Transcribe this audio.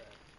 that.